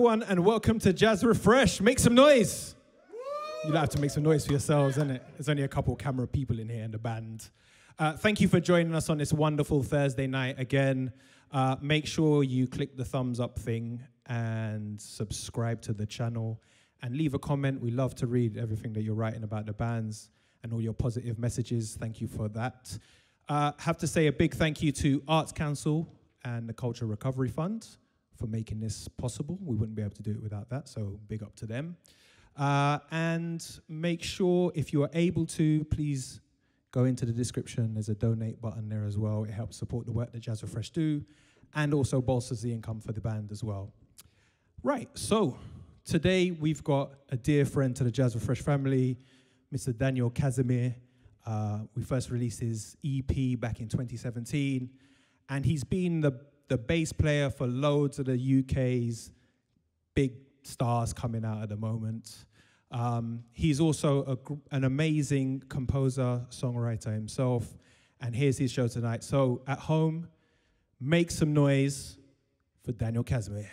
Everyone, and welcome to Jazz Refresh. Make some noise. You'll have to make some noise for yourselves, isn't it? There's only a couple camera people in here in the band. Uh, thank you for joining us on this wonderful Thursday night again. Uh, make sure you click the thumbs up thing and subscribe to the channel and leave a comment. We love to read everything that you're writing about the bands and all your positive messages. Thank you for that. Uh, have to say a big thank you to Arts Council and the Culture Recovery Fund for making this possible. We wouldn't be able to do it without that, so big up to them. Uh, and make sure if you are able to, please go into the description. There's a donate button there as well. It helps support the work that Jazz Refresh do and also bolsters the income for the band as well. Right, so today we've got a dear friend to the Jazz Refresh family, Mr. Daniel Casimir. Uh, we first released his EP back in 2017, and he's been the, the bass player for loads of the UK's big stars coming out at the moment. Um, he's also a, an amazing composer, songwriter himself, and here's his show tonight. So at home, make some noise for Daniel Casimir.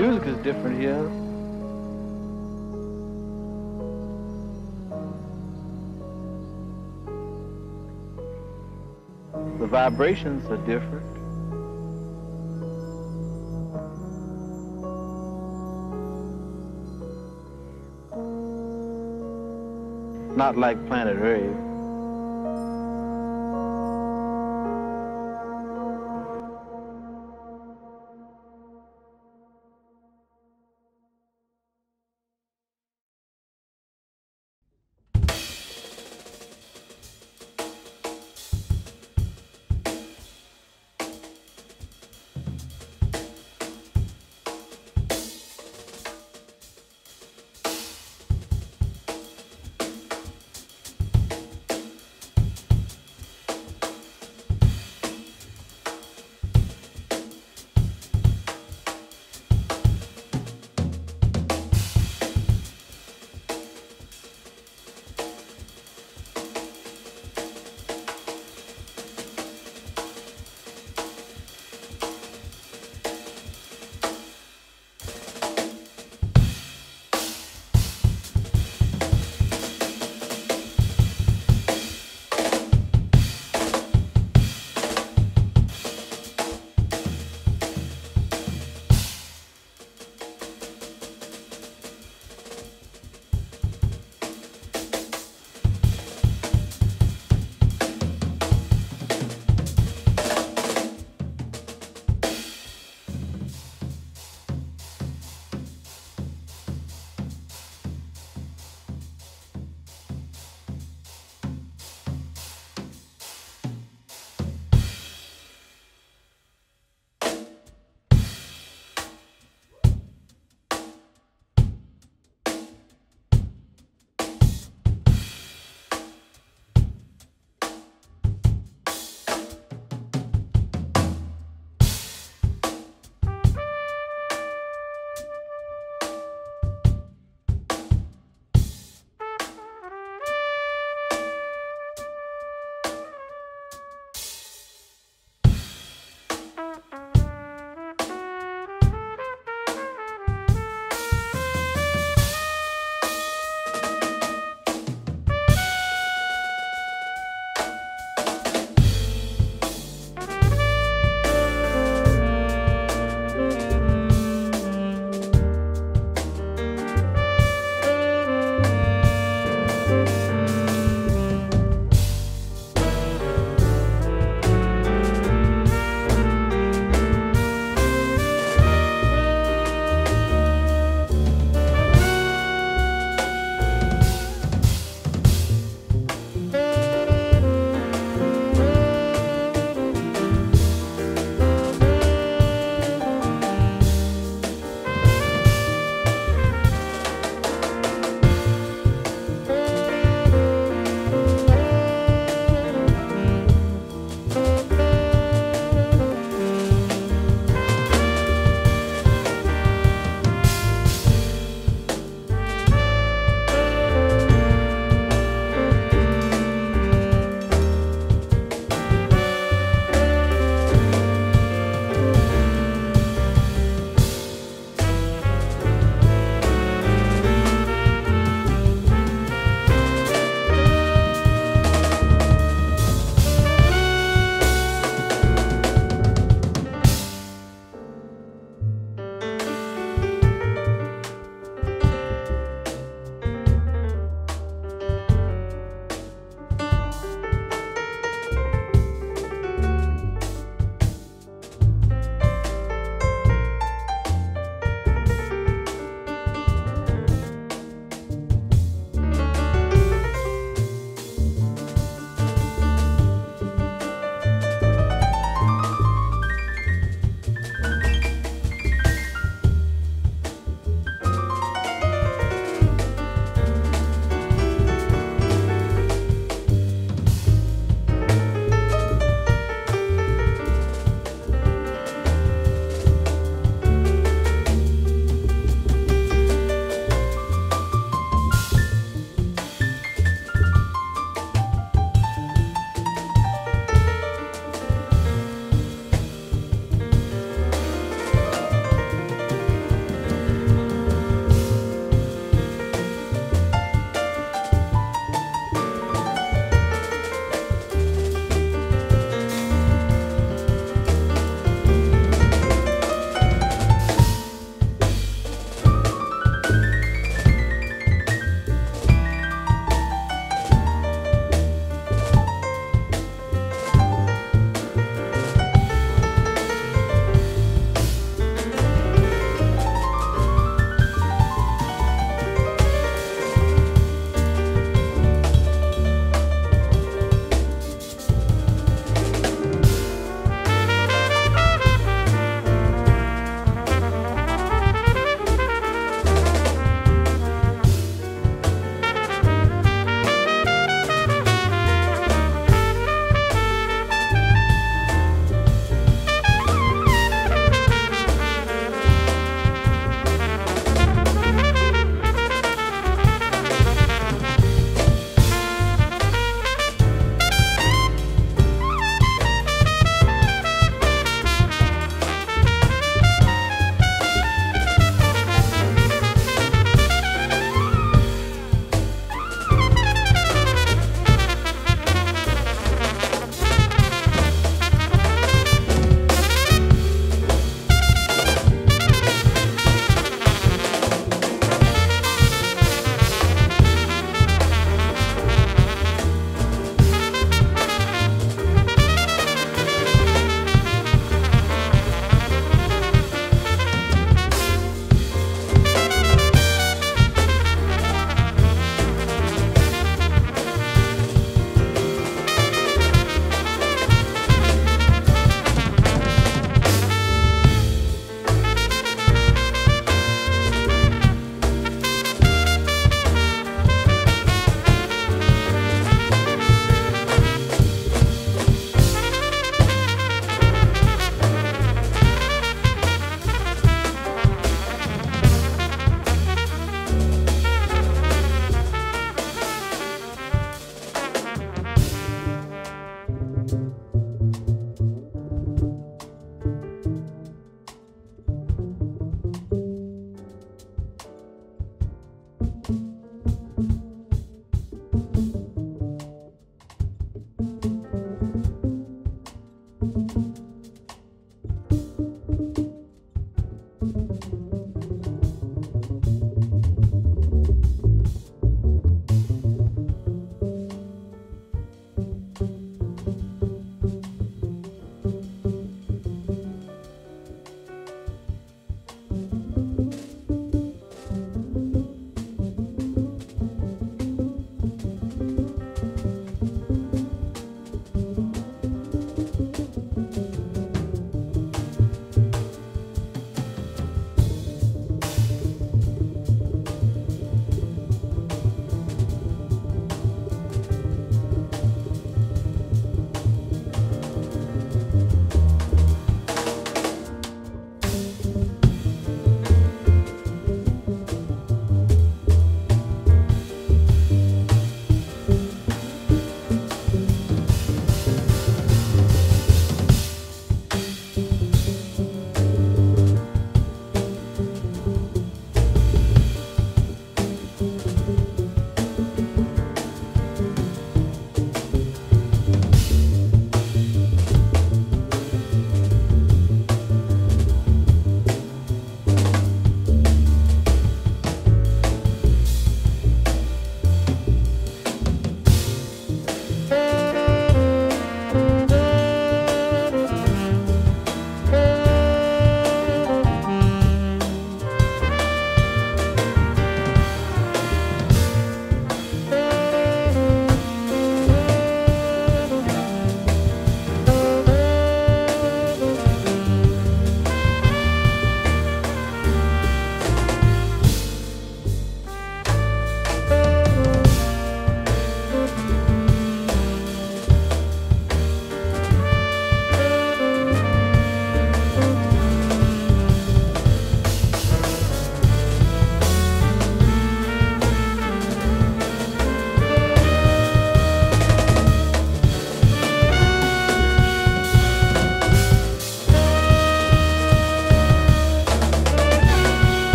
Music is different here. The vibrations are different. Not like planet Earth.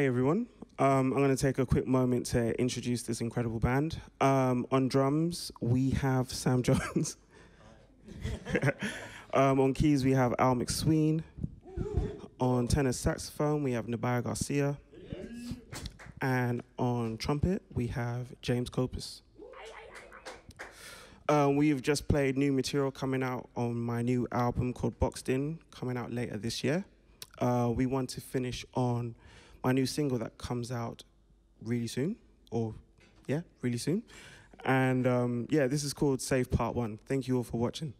Hey everyone. Um, I'm going to take a quick moment to introduce this incredible band. Um, on drums, we have Sam Jones. um, on keys, we have Al MacSween. On tenor saxophone, we have Nubya Garcia. And on trumpet, we have James Copus. Um, we've just played new material coming out on my new album called Boxed In, coming out later this year. Uh, we want to finish on my new single that comes out really soon, or yeah, really soon. And um, yeah, this is called Safe Part One. Thank you all for watching.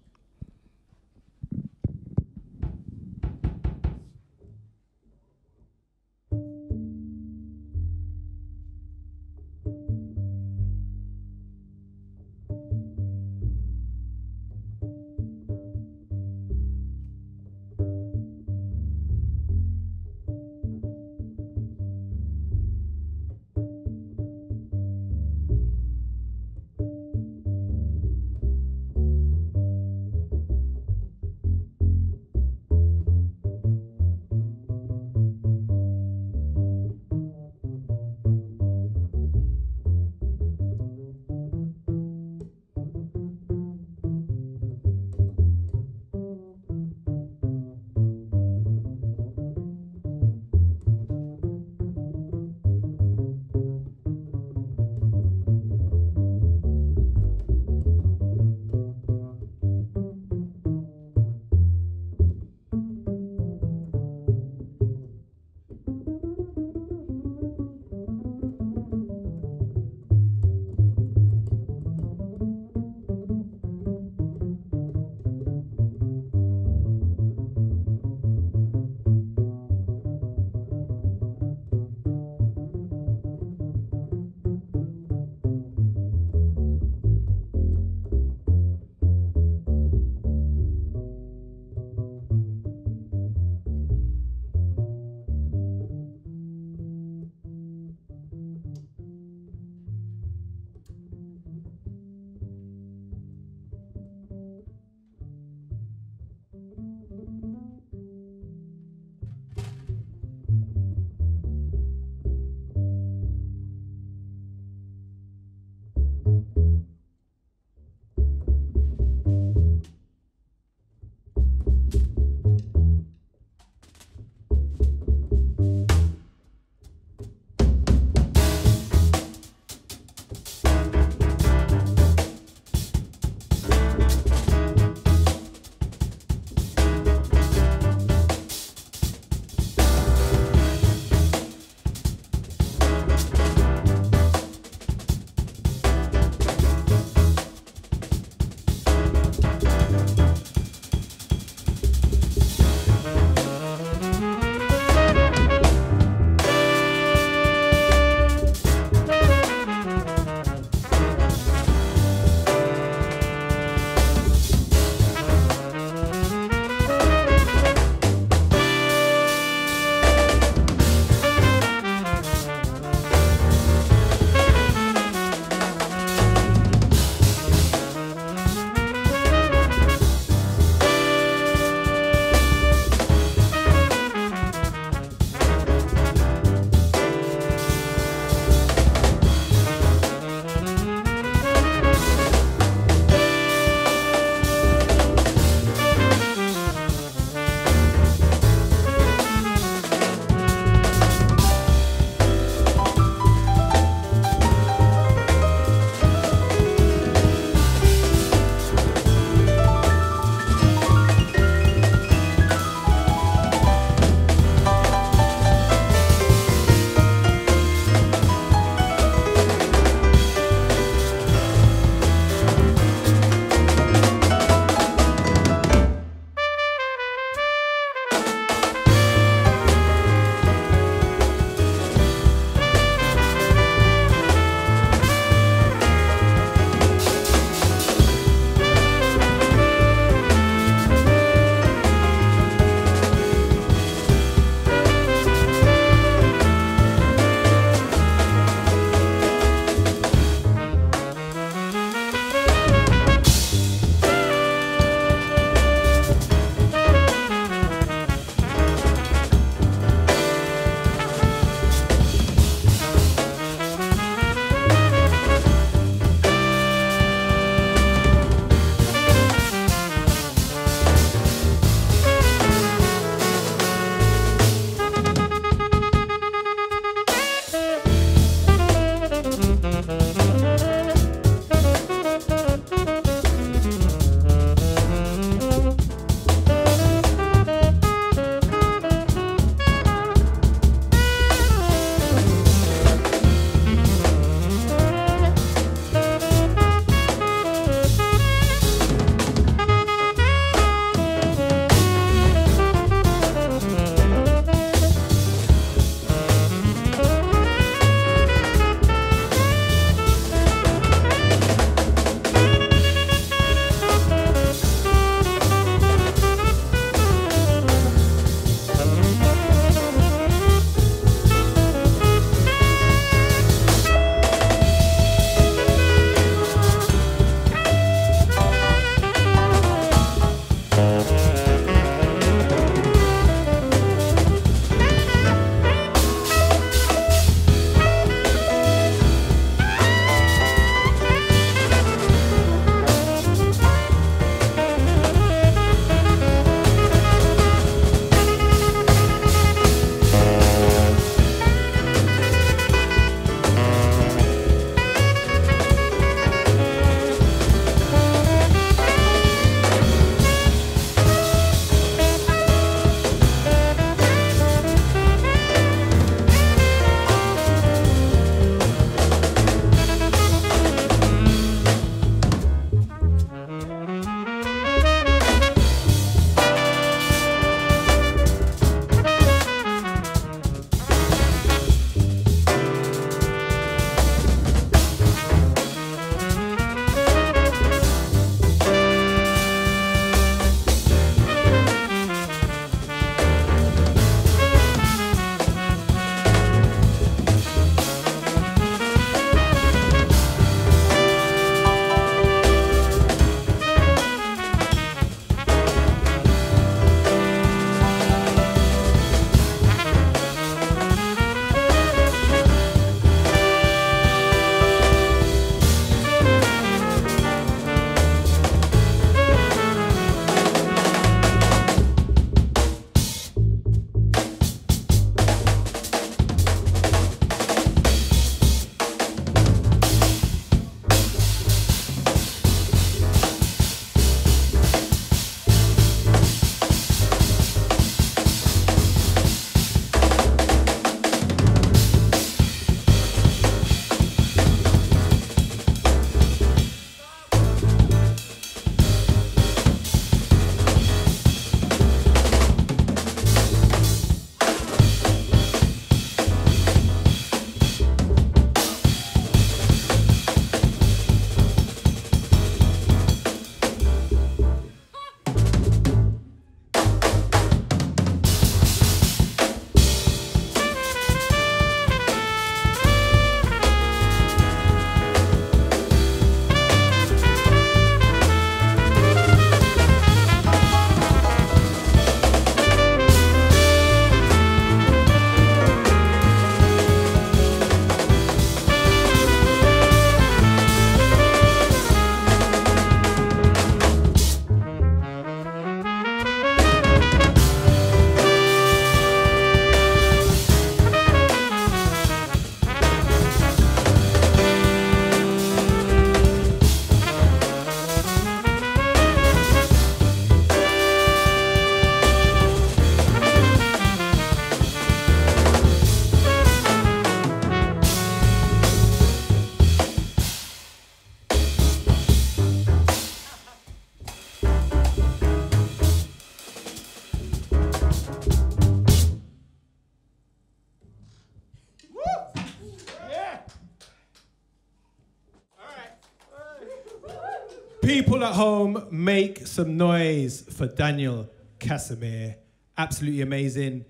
People at home, make some noise for Daniel Casimir. Absolutely amazing.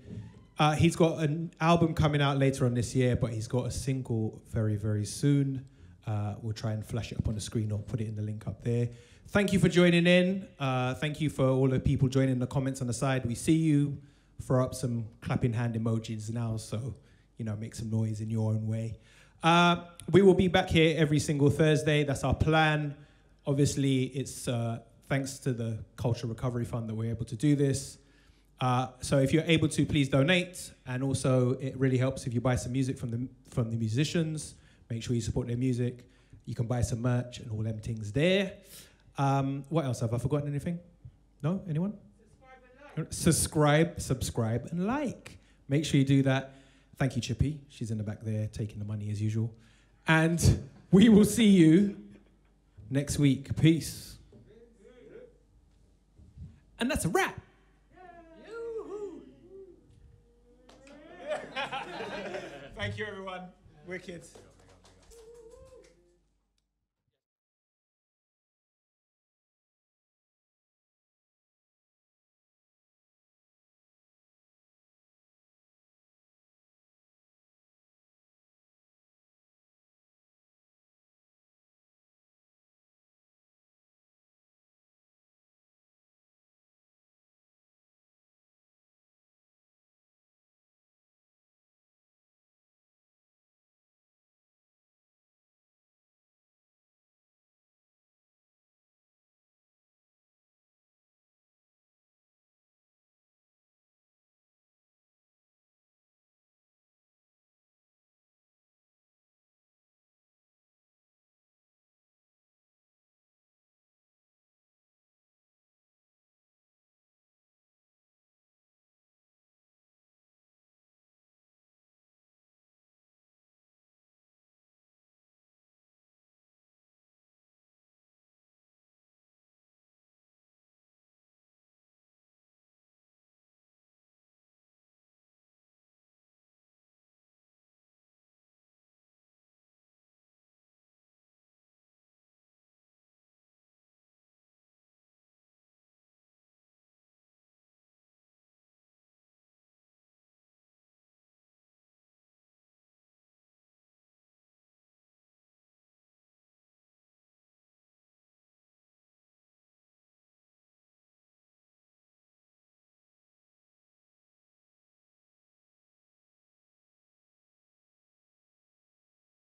Uh, he's got an album coming out later on this year, but he's got a single very, very soon. Uh, we'll try and flash it up on the screen or put it in the link up there. Thank you for joining in. Uh, thank you for all the people joining in the comments on the side. We see you. Throw up some clapping hand emojis now, so you know, make some noise in your own way. Uh, we will be back here every single Thursday. That's our plan. Obviously, it's uh, thanks to the Culture Recovery Fund that we're able to do this. Uh, so if you're able to, please donate, and also it really helps if you buy some music from the from the musicians. Make sure you support their music. You can buy some merch and all them things there. Um, what else have I forgotten? Anything? No? Anyone? Subscribe, subscribe, and like. Make sure you do that. Thank you, Chippy. She's in the back there taking the money as usual. And we will see you next week. Peace. And that's a wrap. Thank you, everyone. Wicked.